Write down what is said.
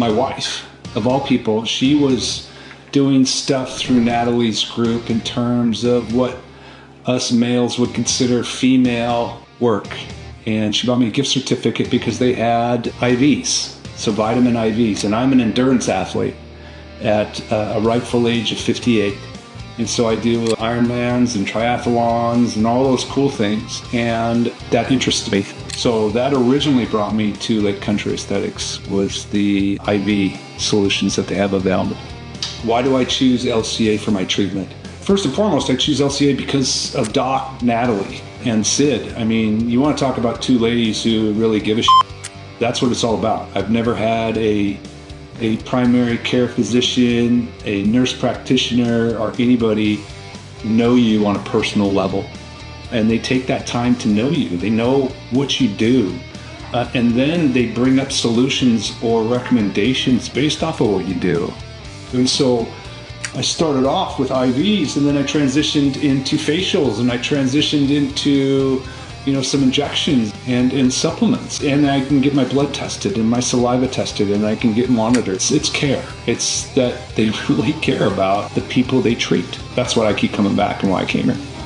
my wife, of all people, she was doing stuff through Natalie's group in terms of what us males would consider female work. And she bought me a gift certificate because they had IVs, so vitamin IVs. And I'm an endurance athlete at uh, a rightful age of 58. And so I do with Ironmans and triathlons and all those cool things. And that interests me. So that originally brought me to Lake Country Aesthetics was the IV solutions that they have available. Why do I choose LCA for my treatment? First and foremost, I choose LCA because of Doc, Natalie, and Sid. I mean, you want to talk about two ladies who really give a shit. That's what it's all about. I've never had a a primary care physician, a nurse practitioner, or anybody know you on a personal level. And they take that time to know you, they know what you do. Uh, and then they bring up solutions or recommendations based off of what you do. And so I started off with IVs and then I transitioned into facials and I transitioned into you know, some injections and, and supplements. And I can get my blood tested and my saliva tested and I can get monitored. It's, it's care. It's that they really care about the people they treat. That's why I keep coming back and why I came here.